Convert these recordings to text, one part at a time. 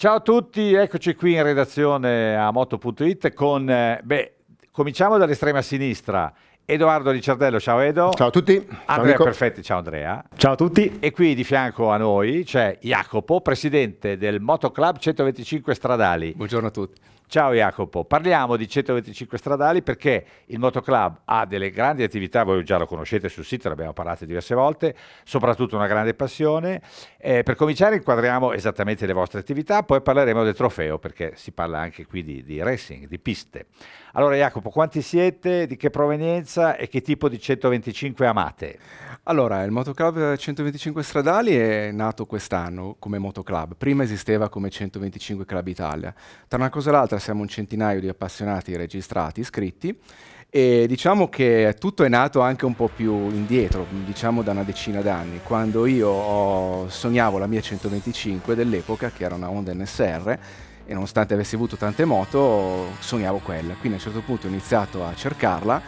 Ciao a tutti, eccoci qui in redazione a Moto.it con, eh, beh, cominciamo dall'estrema sinistra. Edoardo Ricciardello, ciao Edo. Ciao a tutti. Andrea ciao Perfetti, ciao Andrea. Ciao a tutti. E qui di fianco a noi c'è Jacopo, presidente del Motoclub 125 Stradali. Buongiorno a tutti. Ciao Jacopo, parliamo di 125 stradali perché il Motoclub ha delle grandi attività, voi già lo conoscete sul sito, ne abbiamo parlato diverse volte, soprattutto una grande passione. Eh, per cominciare inquadriamo esattamente le vostre attività, poi parleremo del trofeo perché si parla anche qui di, di racing, di piste. Allora Jacopo, quanti siete, di che provenienza e che tipo di 125 amate? Allora, il Motoclub 125 Stradali è nato quest'anno come Motoclub, prima esisteva come 125 Club Italia. Tra una cosa e l'altra siamo un centinaio di appassionati registrati, iscritti, e diciamo che tutto è nato anche un po' più indietro, diciamo da una decina d'anni, quando io sognavo la mia 125 dell'epoca, che era una Honda NSR, e nonostante avessi avuto tante moto, sognavo quella. Quindi a un certo punto ho iniziato a cercarla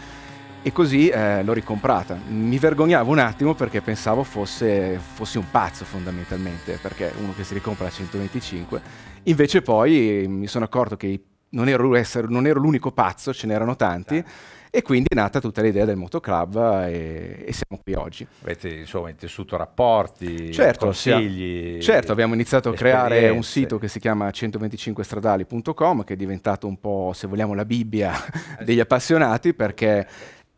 e così eh, l'ho ricomprata. Mi vergognavo un attimo perché pensavo fosse, fossi un pazzo fondamentalmente, perché uno che si ricompra la 125. Invece poi mi sono accorto che non ero, essere, non ero l'unico pazzo, ce n'erano tanti. Sì. E quindi è nata tutta l'idea del motoclub e, e siamo qui oggi. Avete insomma intessuto rapporti, certo, consigli? Sì, certo, abbiamo iniziato a creare un sito che si chiama 125stradali.com che è diventato un po', se vogliamo, la Bibbia degli appassionati perché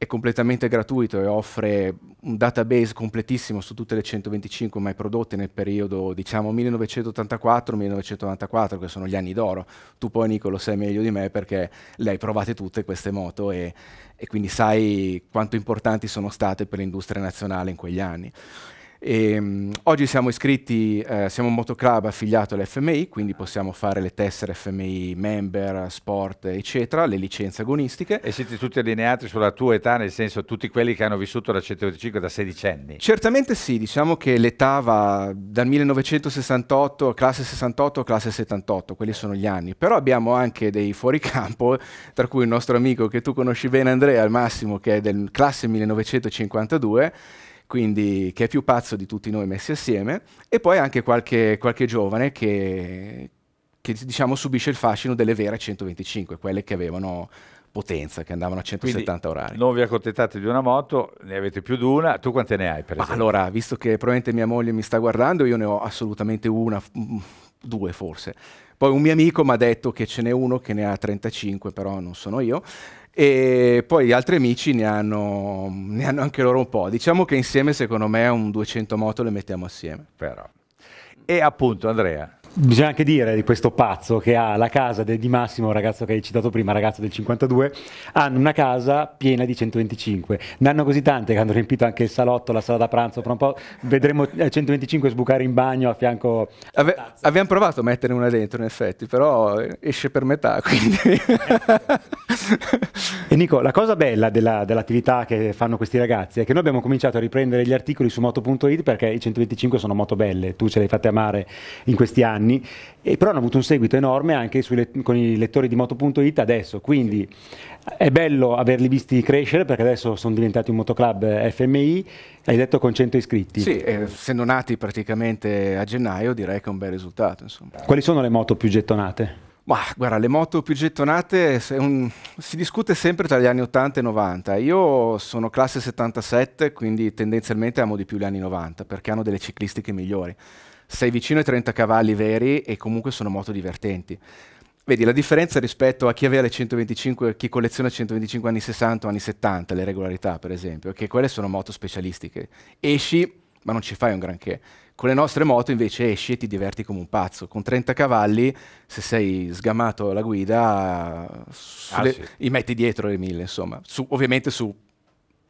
è completamente gratuito e offre un database completissimo su tutte le 125 mai prodotte nel periodo diciamo 1984-1994 che sono gli anni d'oro. Tu poi Nico lo sai meglio di me perché le hai provate tutte queste moto e, e quindi sai quanto importanti sono state per l'industria nazionale in quegli anni. E, um, oggi siamo iscritti, eh, siamo un motoclub affiliato all'FMI, quindi possiamo fare le tessere FMI member, sport, eccetera, le licenze agonistiche. E siete tutti allineati sulla tua età, nel senso tutti quelli che hanno vissuto la 125 da 16 anni? Certamente sì, diciamo che l'età va dal 1968, classe 68, classe 78, quelli sono gli anni, però abbiamo anche dei fuoricampo, tra cui il nostro amico che tu conosci bene Andrea, al massimo, che è del classe 1952, quindi che è più pazzo di tutti noi messi assieme, e poi anche qualche, qualche giovane che, che diciamo, subisce il fascino delle vere 125, quelle che avevano potenza, che andavano a 170 Quindi orari. Non vi accontentate di una moto, ne avete più di una, tu quante ne hai per esempio? Allora, visto che probabilmente mia moglie mi sta guardando, io ne ho assolutamente una, due forse. Poi un mio amico mi ha detto che ce n'è uno che ne ha 35, però non sono io e poi gli altri amici ne hanno, ne hanno, anche loro un po'. Diciamo che insieme secondo me un 200 moto le mettiamo assieme. Però. E appunto Andrea, Bisogna anche dire di questo pazzo che ha la casa de, di Massimo, ragazzo che hai citato prima, ragazzo del 52, hanno una casa piena di 125. Ne hanno così tante che hanno riempito anche il salotto, la sala da pranzo. Fra un po' vedremo 125 sbucare in bagno a fianco. Ave- abbiamo provato a mettere una dentro, in effetti, però esce per metà. Quindi. e Nico, la cosa bella della, dell'attività che fanno questi ragazzi è che noi abbiamo cominciato a riprendere gli articoli su moto.it perché i 125 sono moto belle, tu ce le hai fatte amare in questi anni anni, e però hanno avuto un seguito enorme anche sui, con i lettori di Moto.it adesso, quindi è bello averli visti crescere perché adesso sono diventati un motoclub FMI, hai detto con 100 iscritti. Sì, eh, essendo nati praticamente a gennaio direi che è un bel risultato. Insomma. Quali sono le moto più gettonate? Ma guarda, le moto più gettonate un, si discute sempre tra gli anni 80 e 90. Io sono classe 77, quindi tendenzialmente amo di più gli anni 90 perché hanno delle ciclistiche migliori sei vicino ai 30 cavalli veri e comunque sono moto divertenti. Vedi, la differenza rispetto a chi aveva le 125, chi colleziona 125 anni 60 o anni 70, le regolarità per esempio, è che quelle sono moto specialistiche. Esci, ma non ci fai un granché. Con le nostre moto invece esci e ti diverti come un pazzo. Con 30 cavalli, se sei sgamato alla guida, ah, sì. i metti dietro le mille, insomma. Su, ovviamente su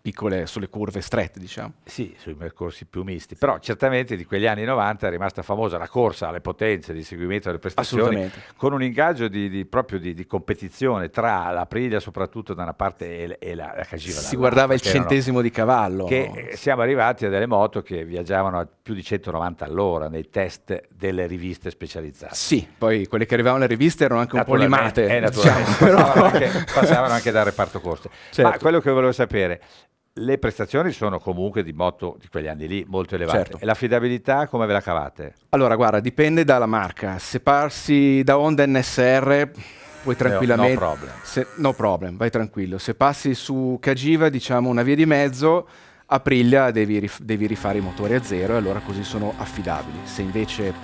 piccole, sulle curve strette, diciamo. Sì, sui percorsi più misti, però certamente di quegli anni 90 è rimasta famosa la corsa alle potenze di seguimento delle prestazioni, con un ingaggio di, di, proprio di, di, competizione tra la Priglia soprattutto da una parte e, e la, la Cagiva. Si guardava il centesimo erano, di cavallo. Che eh, siamo arrivati a delle moto che viaggiavano a più di 190 all'ora nei test delle riviste specializzate. Sì, poi quelle che arrivavano alle riviste erano anche un po' limate. Eh, diciamo, passavano, anche, passavano, anche, dal reparto corse. Certo. Ma quello che volevo sapere, le prestazioni sono comunque di moto di quegli anni lì molto elevate. Certo. E l'affidabilità come ve la cavate? Allora, guarda, dipende dalla marca. Se passi da Honda NSR puoi tranquillamente... No problem. Se, no problem, vai tranquillo. Se passi su Cagiva, diciamo una via di mezzo, Aprilia devi, rif- devi rifare i motori a zero e allora così sono affidabili. Se invece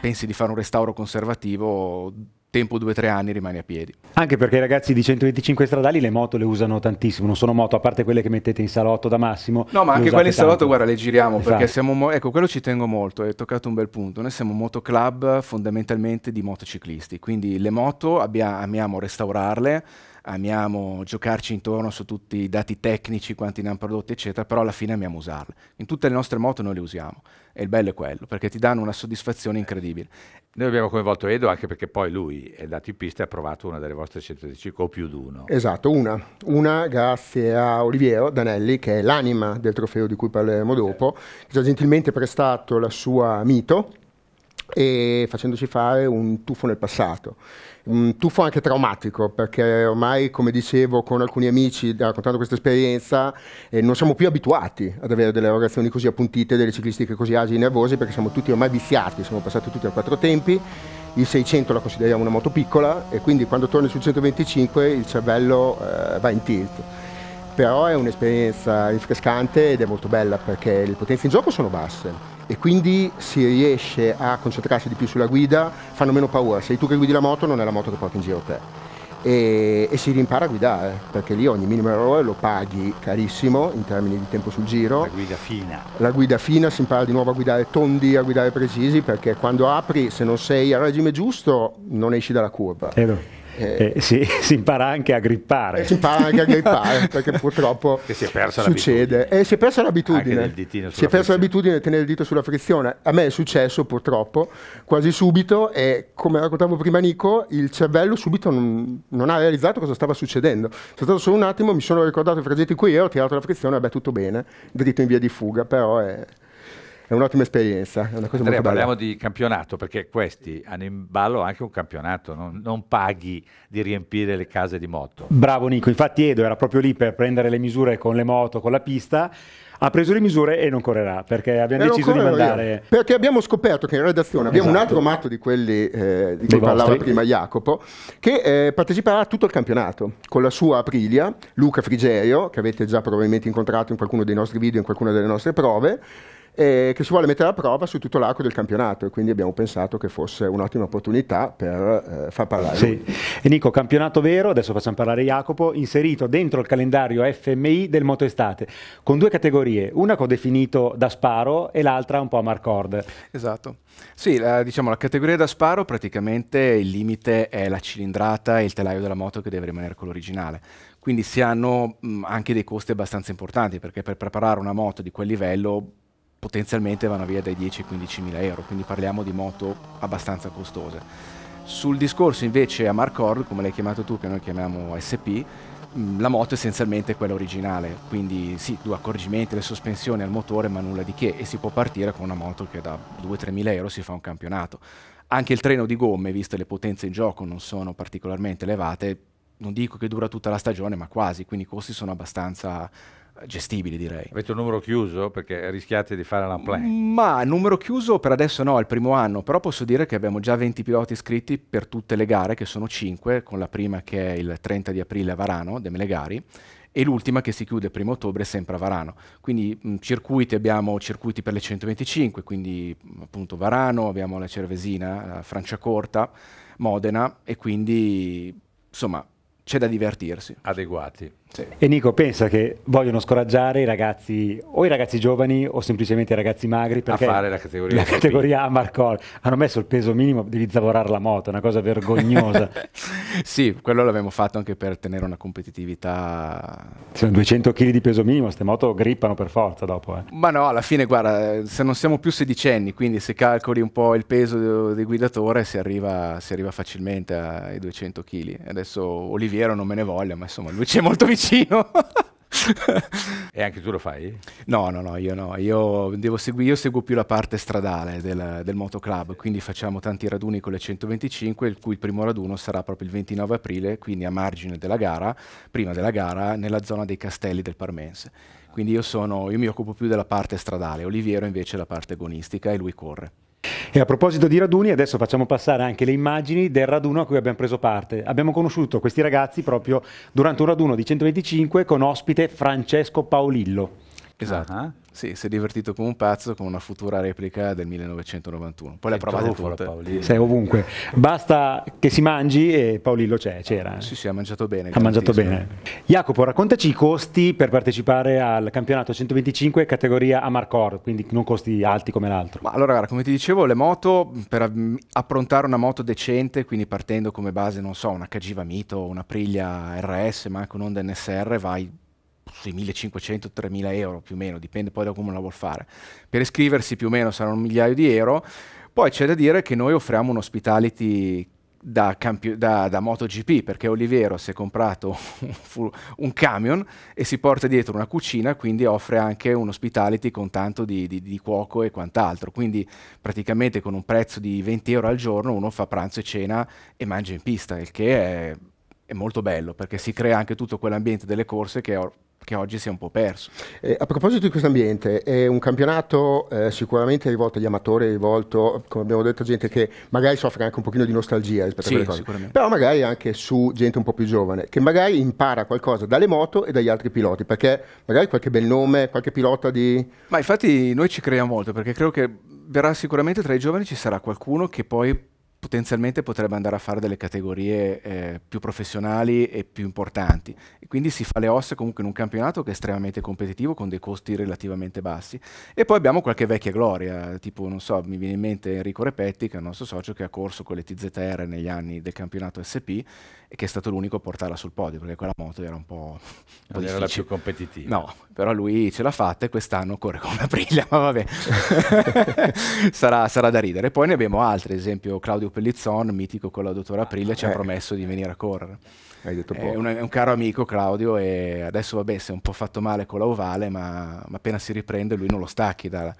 pensi di fare un restauro conservativo, tempo 2-3 anni rimani a piedi. Anche perché i ragazzi di 125 stradali le moto le usano tantissimo, non sono moto a parte quelle che mettete in salotto da Massimo. No, ma anche quelle in salotto, tanto. guarda, le giriamo perché Esatto. siamo. mo- ecco, quello ci tengo molto, hai toccato un bel punto. Noi siamo un motoclub fondamentalmente di motociclisti, quindi le moto abbia- amiamo restaurarle, amiamo giocarci intorno su tutti i dati tecnici, quanti ne hanno prodotti, eccetera, però alla fine amiamo usarle. In tutte le nostre moto noi le usiamo e il bello è quello, perché ti danno una soddisfazione incredibile. Noi abbiamo coinvolto Edo anche perché poi lui è andato in pista e ha provato una delle vostre 125 o più di uno. Esatto, una. Una grazie a Oliviero Danelli, che è l'anima del trofeo di cui parleremo dopo, che ci ha gentilmente prestato la sua mito e facendoci fare un tuffo nel passato. Un tuffo anche traumatico, perché ormai, come dicevo con alcuni amici raccontando questa esperienza, eh, non siamo più abituati ad avere delle erogazioni così appuntite, delle ciclistiche così agili e nervose, perché siamo tutti ormai viziati, siamo passati tutti a quattro tempi, il 600 la consideriamo una moto piccola e quindi quando torni sul 125 il cervello eh, va in tilt. Però è un'esperienza rinfrescante ed è molto bella perché le potenze in gioco sono basse e quindi si riesce a concentrarsi di più sulla guida, fanno meno paura. Sei tu che guidi la moto, non è la moto che porta in giro te. E, e si rimpara a guidare perché lì ogni minimo errore lo paghi carissimo in termini di tempo sul giro. La guida fina. La guida fina si impara di nuovo a guidare tondi, a guidare precisi, perché quando apri, se non sei al regime giusto, non esci dalla curva. Eh, Eh, si, si impara anche a grippare. E si impara anche a grippare, perché purtroppo Che si è persa succede. E si è persa l'abitudine. ditino Si è persa l'abitudine di tenere il dito sulla frizione. A me è successo purtroppo quasi subito e come raccontavo prima Nico, il cervello subito non, non ha realizzato cosa stava succedendo. C'è stato solo un attimo, mi sono ricordato il fraggetto in cui ero, ho tirato la frizione, vabbè tutto bene, dritto in via di fuga, però è, è un'ottima esperienza, è una cosa Andrea, molto bella. parliamo di campionato perché questi hanno in ballo anche un campionato, non, non paghi di riempire le case di moto. Bravo Nico, infatti Edo era proprio lì per prendere le misure con le moto, con la pista, ha preso le misure e non correrà perché abbiamo E deciso di correrò io, mandare... Perché abbiamo scoperto che in redazione abbiamo un Esatto. altro matto di quelli eh, di cui parlava prima Jacopo, che eh, parteciperà a tutto il campionato con la sua Aprilia, Luca Frigerio, che avete già probabilmente incontrato in qualcuno dei nostri video, in qualcuna delle nostre prove. Eh, che si vuole mettere a prova su tutto l'arco del campionato e quindi abbiamo pensato che fosse un'ottima opportunità per eh, far parlare. Sì. E Nico, campionato vero, adesso facciamo parlare Jacopo, inserito dentro il calendario FMI del Moto Estate, con due categorie, una che ho definito da sparo e l'altra un po' a marcord. Esatto. Sì, la, diciamo la categoria da sparo praticamente il limite è la cilindrata e il telaio della moto che deve rimanere quello originale. Quindi si hanno mh, anche dei costi abbastanza importanti perché per preparare una moto di quel livello potenzialmente vanno via dai 10 ai 15 mila euro, quindi parliamo di moto abbastanza costose. Sul discorso invece a Marcord, come l'hai chiamato tu, che noi chiamiamo SP, mh, la moto essenzialmente è quella originale, quindi sì, due accorgimenti, le sospensioni al motore, ma nulla di che, e si può partire con una moto che da 2-3 mila euro si fa un campionato. Anche il treno di gomme, viste le potenze in gioco, non sono particolarmente elevate, non dico che dura tutta la stagione, ma quasi, quindi i costi sono abbastanza gestibili direi. Avete un numero chiuso perché rischiate di fare la plan. Ma numero chiuso per adesso no, il primo anno, però posso dire che abbiamo già 20 piloti iscritti per tutte le gare, che sono 5, con la prima che è il 30 di aprile a Varano, de Melegari, e l'ultima che si chiude il primo ottobre sempre a Varano. Quindi mh, circuiti abbiamo circuiti per le 125, quindi appunto Varano, abbiamo la Cervesina, la Franciacorta, Modena e quindi insomma c'è da divertirsi. Adeguati. Sì. E Nico pensa che vogliono scoraggiare i ragazzi, o i ragazzi giovani o semplicemente i ragazzi magri perché fare la categoria la categoria a marcord hanno messo il peso minimo, devi zavorare la moto, è una cosa vergognosa. sì, quello l'abbiamo fatto anche per tenere una competitività Sono 200 kg di peso minimo, queste moto grippano per forza dopo. eh. Ma no, alla fine, guarda, se non siamo più sedicenni, quindi se calcoli un po' il peso de- del guidatore, si arriva, si arriva facilmente ai 200 kg. Adesso Oliviero non me ne voglia, ma insomma, lui ci è molto vicino. E anche tu lo fai? no, no, no, io no. Io, devo segui- io seguo più la parte stradale del, del motoclub, quindi facciamo tanti raduni con le 125, il cui il primo raduno sarà proprio il 29 aprile, quindi a margine della gara, prima della gara, nella zona dei castelli del Parmense. Quindi io, sono, io mi occupo più della parte stradale, Oliviero invece la parte agonistica e lui corre. E a proposito di raduni, adesso facciamo passare anche le immagini del raduno a cui abbiamo preso parte. Abbiamo conosciuto questi ragazzi proprio durante un raduno di 125 con ospite Francesco Paolillo. Esatto. Uh-huh. Sì, si è divertito come un pazzo con una futura replica del 1991. Poi le ha provate tutte. Sei ovunque. Basta che si mangi e Paolillo c'è, c'era. Sì, sì, ha mangiato bene. Ha mangiato bene. Jacopo, raccontaci i costi per partecipare al campionato 125 categoria Amarcord, quindi non costi alti come l'altro. Ma allora, come ti dicevo, le moto, per approntare una moto decente, quindi partendo come base, non so, una Cagiva Mito, una Priglia RS, ma anche un'Onda NSR, vai sui 1500-3000 euro più o meno, dipende poi da come la vuol fare. Per iscriversi più o meno saranno un migliaio di euro. Poi c'è da dire che noi offriamo un hospitality da, da, da, MotoGP perché Oliviero si è comprato un camion e si porta dietro una cucina, quindi offre anche un hospitality con tanto di, di, di, cuoco e quant'altro. Quindi praticamente con un prezzo di 20 euro al giorno uno fa pranzo e cena e mangia in pista, il che è, è molto bello perché si crea anche tutto quell'ambiente delle corse che che oggi si è un po' perso. Eh, a proposito di questo ambiente, è un campionato eh, sicuramente rivolto agli amatori, rivolto, come abbiamo detto, a gente che magari soffre anche un pochino di nostalgia rispetto sì, a quelle cose, però magari anche su gente un po' più giovane, che magari impara qualcosa dalle moto e dagli altri piloti, perché magari qualche bel nome, qualche pilota di... Ma infatti noi ci creiamo molto, perché credo che verrà sicuramente tra i giovani ci sarà qualcuno che poi potenzialmente potrebbe andare a fare delle categorie eh, più professionali e più importanti. E quindi si fa le ossa comunque in un campionato che è estremamente competitivo con dei costi relativamente bassi. E poi abbiamo qualche vecchia gloria, tipo, non so, mi viene in mente Enrico Repetti, che è il nostro socio che ha corso con le TZR negli anni del campionato SP e che è stato l'unico a portarla sul podio, perché quella moto era un po'... Un non era la più competitiva. No, però lui ce l'ha fatta e quest'anno corre con una briglia, ma vabbè, sarà, sarà, da ridere. Poi ne abbiamo altri, ad esempio Claudio Pellizzon, mitico con la dottora Aprilia, ci ha eh. promesso di venire a correre. È un, è un, caro amico Claudio e adesso vabbè si è un po' fatto male con la ovale, ma, ma appena si riprende lui non lo stacchi da,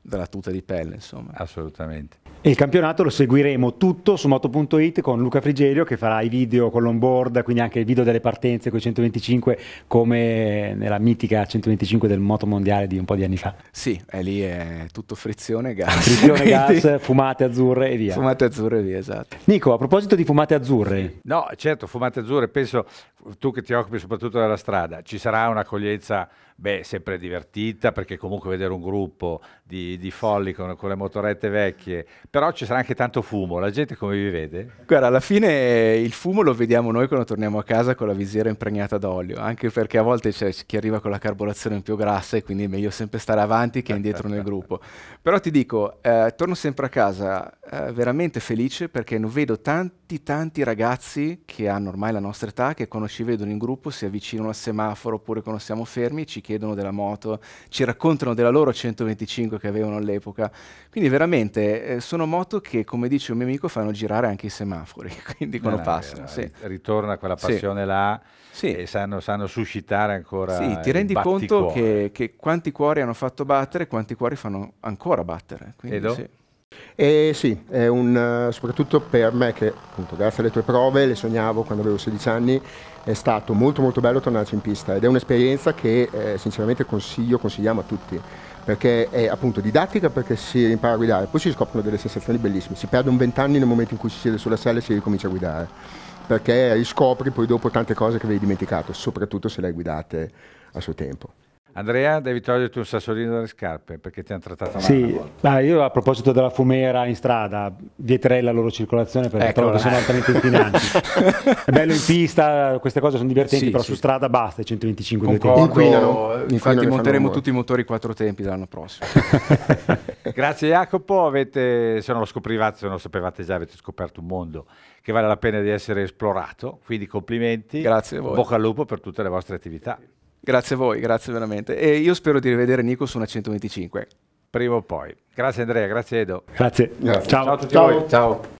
dalla tuta di pelle. Insomma. Assolutamente. E il campionato lo seguiremo tutto su moto.it con Luca Frigerio che farà i video con l'onboard, quindi anche il video delle partenze con i 125 come nella mitica 125 del moto mondiale di un po' di anni fa. Sì, è lì è tutto frizione e gas. Frizione, gas, fumate azzurre e via. Fumate azzurre e via, esatto. Nico, a proposito di fumate azzurre. No, certo, fumate azzurre, penso tu che ti occupi soprattutto della strada, ci sarà un'accoglienza beh, sempre divertita perché comunque vedere un gruppo di, di folli con, con, le motorette vecchie, però ci sarà anche tanto fumo, la gente come vi vede? Guarda, alla fine il fumo lo vediamo noi quando torniamo a casa con la visiera impregnata d'olio, anche perché a volte c'è chi arriva con la carburazione un più grassa e quindi è meglio sempre stare avanti che indietro nel gruppo. Però ti dico, eh, torno sempre a casa eh, veramente felice perché vedo tanti tanti ragazzi che hanno ormai la nostra età che quando ci vedono in gruppo si avvicinano al semaforo oppure quando siamo fermi ci chiedono della moto, ci raccontano della loro 125 che avevano all'epoca. Quindi veramente eh, sono moto che, come dice un mio amico, fanno girare anche i semafori, quindi quando no, passano. No, sì. Ritorna quella passione sì. là sì. e sanno, sanno, suscitare ancora Sì, ti rendi conto che, che, quanti cuori hanno fatto battere e quanti cuori fanno ancora battere. Quindi, Edo? Sì. Eh, è un, soprattutto per me che appunto grazie alle tue prove le sognavo quando avevo 16 anni, è stato molto molto bello tornarci in pista ed è un'esperienza che eh, sinceramente consiglio, consigliamo a tutti perché è appunto didattica perché si impara a guidare, poi si scoprono delle sensazioni bellissime, si perdono vent'anni nel momento in cui si siede sulla sella e si ricomincia a guidare, perché riscopri poi dopo tante cose che avevi dimenticato, soprattutto se le hai guidate a suo tempo. Andrea, devi toglierti un sassolino dalle scarpe perché ti hanno trattato male. Sì, ah, io a proposito della fumera in strada, vieterei la loro circolazione perché ecco, trovo che sono altamente inquinanti. è bello in pista, queste cose sono divertenti, sì, però sì. su strada basta i 125 Concordo, inquinano. Infatti monteremo tutti i motori quattro tempi l'anno prossimo. Grazie Jacopo, avete, se non lo scoprivate, se non lo sapevate già, avete scoperto un mondo che vale la pena di essere esplorato, quindi complimenti. Grazie a voi. Bocca al lupo per tutte le vostre attività. Grazie a voi, grazie veramente. E io spero di rivedere Nico su una 125. Prima o poi. Grazie Andrea, grazie Edo. Grazie. grazie. Ciao. Ciao a tutti ciao. voi. Ciao.